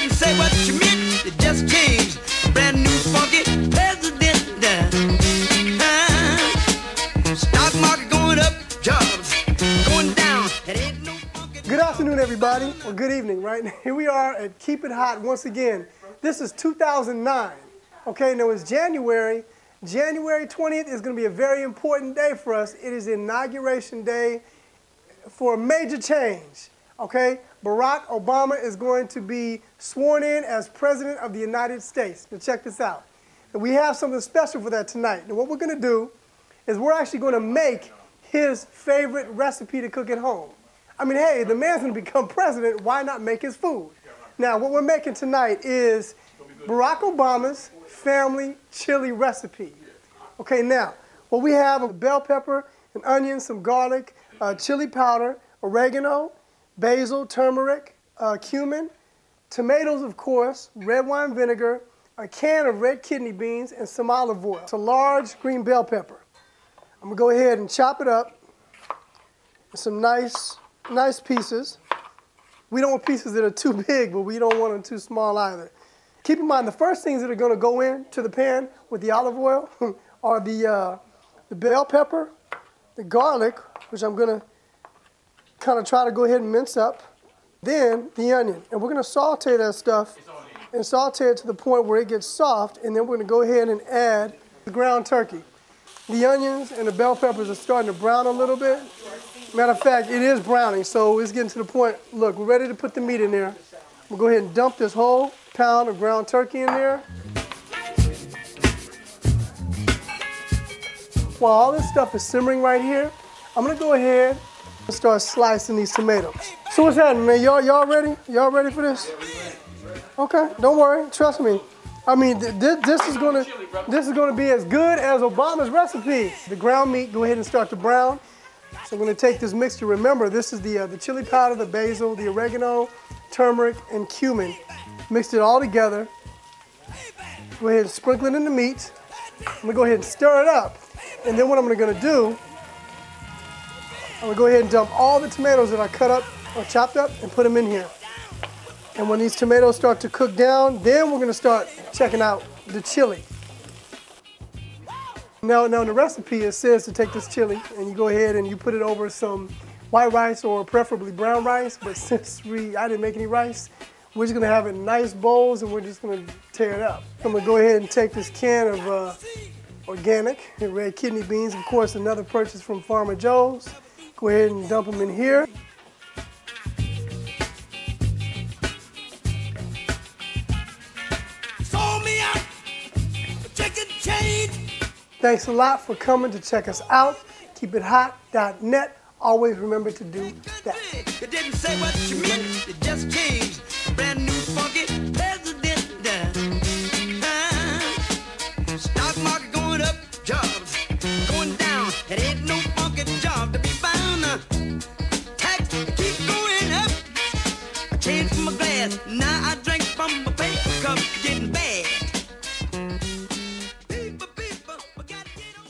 didn't say what you meant, just. Brand new funky president. Uh, stock market going up, jobs going down. No Good afternoon, everybody, or good evening, right? Here we are at Keep It Hot once again. This is 2009. Okay, now it's January. January 20th is going to be a very important day for us. It is inauguration day for a major change. Okay, Barack Obama is going to be sworn in as President of the United States. Now, check this out. And we have something special for that tonight. And what we're going to do is we're actually going to make his favorite recipe to cook at home. I mean, hey, the man's going to become president. Why not make his food? Now, what we're making tonight is Barack Obama's family chili recipe. Okay, now, what we have is bell pepper, an onion, some garlic, uh, chili powder, oregano, basil, turmeric, uh, cumin, tomatoes, of course, red wine vinegar, a can of red kidney beans, and some olive oil. It's a large green bell pepper. I'm gonna go ahead and chop it up some nice, nice pieces. We don't want pieces that are too big, but we don't want them too small either. Keep in mind, the first things that are gonna go into the pan with the olive oil are the, uh, the bell pepper, the garlic, which I'm gonna kind of try to go ahead and mince up, then the onion. And we're gonna saute that stuff and saute it to the point where it gets soft, and then we're gonna go ahead and add the ground turkey. The onions and the bell peppers are starting to brown a little bit. Matter of fact, it is browning, so it's getting to the point. Look, we're ready to put the meat in there. We'll go ahead and dump this whole pound of ground turkey in there. While all this stuff is simmering right here, I'm gonna go ahead start slicing these tomatoes. So what's happening, man? Y'all, y'all ready? Y'all ready for this? Okay, don't worry. Trust me. I mean, th- th- this is gonna this is gonna be as good as Obama's recipe. The ground meat, go ahead and start to brown. So I'm gonna take this mixture. Remember, this is the uh, the chili powder, the basil, the oregano, turmeric, and cumin. Mixed it all together. Go ahead and sprinkle it in the meat. I'm gonna go ahead and stir it up. And then what I'm gonna do, I'm gonna go ahead and dump all the tomatoes that I cut up or chopped up and put them in here. And when these tomatoes start to cook down, then we're gonna start checking out the chili. Now, now in the recipe it says to take this chili and you go ahead and you put it over some white rice or preferably brown rice. But since we I didn't make any rice, we're just gonna have it in nice bowls and we're just gonna tear it up. I'm gonna go ahead and take this can of uh, organic red kidney beans, of course, another purchase from Farmer Joe's. Go ahead and dump them in here. Sold me out, chicken change. Thanks a lot for coming to check us out. KeepItHot.net. Always remember to do that. It didn't say what you meant, it just changed. Brand new funky president. Uh, stock market going up, jobs going down. It ain't no